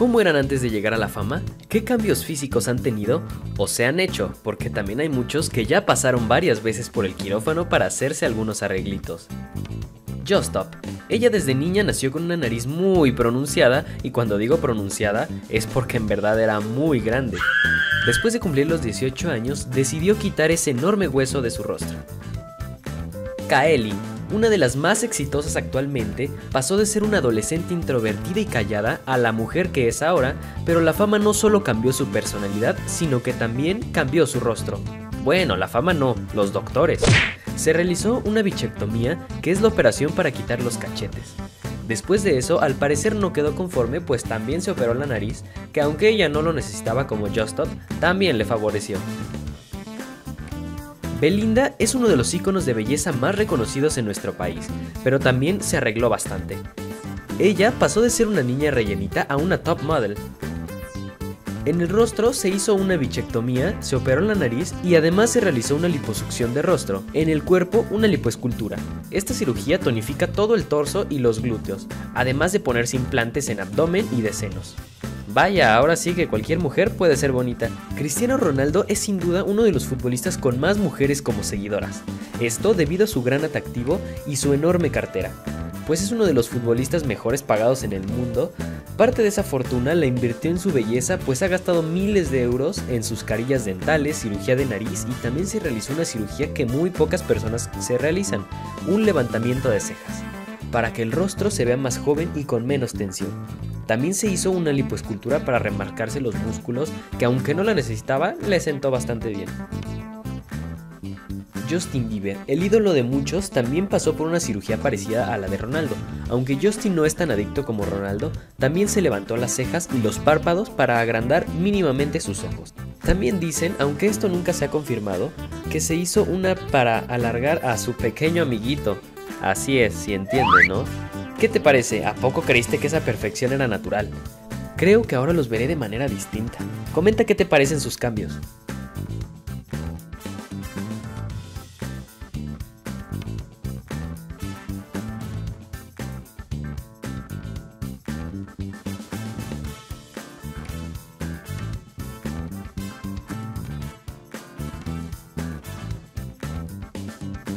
¿Cómo eran antes de llegar a la fama? ¿Qué cambios físicos han tenido? ¿O se han hecho? Porque también hay muchos que ya pasaron varias veces por el quirófano para hacerse algunos arreglitos. Justop. Ella desde niña nació con una nariz muy pronunciada y cuando digo pronunciada es porque en verdad era muy grande. Después de cumplir los 18 años, decidió quitar ese enorme hueso de su rostro. Kaeli, una de las más exitosas actualmente, pasó de ser una adolescente introvertida y callada a la mujer que es ahora, pero la fama no solo cambió su personalidad, sino que también cambió su rostro. Bueno, la fama no, los doctores. Se realizó una bichectomía, que es la operación para quitar los cachetes. Después de eso, al parecer no quedó conforme, pues también se operó la nariz, que aunque ella no lo necesitaba como Justop, también le favoreció. Belinda es uno de los iconos de belleza más reconocidos en nuestro país, pero también se arregló bastante. Ella pasó de ser una niña rellenita a una top model. En el rostro se hizo una bichectomía, se operó la nariz y además se realizó una liposucción de rostro. En el cuerpo, una lipoescultura. Esta cirugía tonifica todo el torso y los glúteos, además de ponerse implantes en abdomen y de senos. Vaya, ahora sí que cualquier mujer puede ser bonita. Cristiano Ronaldo es sin duda uno de los futbolistas con más mujeres como seguidoras. Esto debido a su gran atractivo y su enorme cartera. Pues es uno de los futbolistas mejores pagados en el mundo. Parte de esa fortuna la invirtió en su belleza, pues ha gastado miles de euros en sus carillas dentales, cirugía de nariz y también se realizó una cirugía que muy pocas personas se realizan, un levantamiento de cejas, para que el rostro se vea más joven y con menos tensión. También se hizo una lipoescultura para remarcarse los músculos que aunque no la necesitaba, le sentó bastante bien. Justin Bieber, el ídolo de muchos, también pasó por una cirugía parecida a la de Ronaldo. Aunque Justin no es tan adicto como Ronaldo, también se levantó las cejas y los párpados para agrandar mínimamente sus ojos. También dicen, aunque esto nunca se ha confirmado, que se hizo una para alargar a su pequeño amiguito. Así es, si entiende, ¿no? ¿Qué te parece? ¿A poco creíste que esa perfección era natural? Creo que ahora los veré de manera distinta. Comenta qué te parecen sus cambios.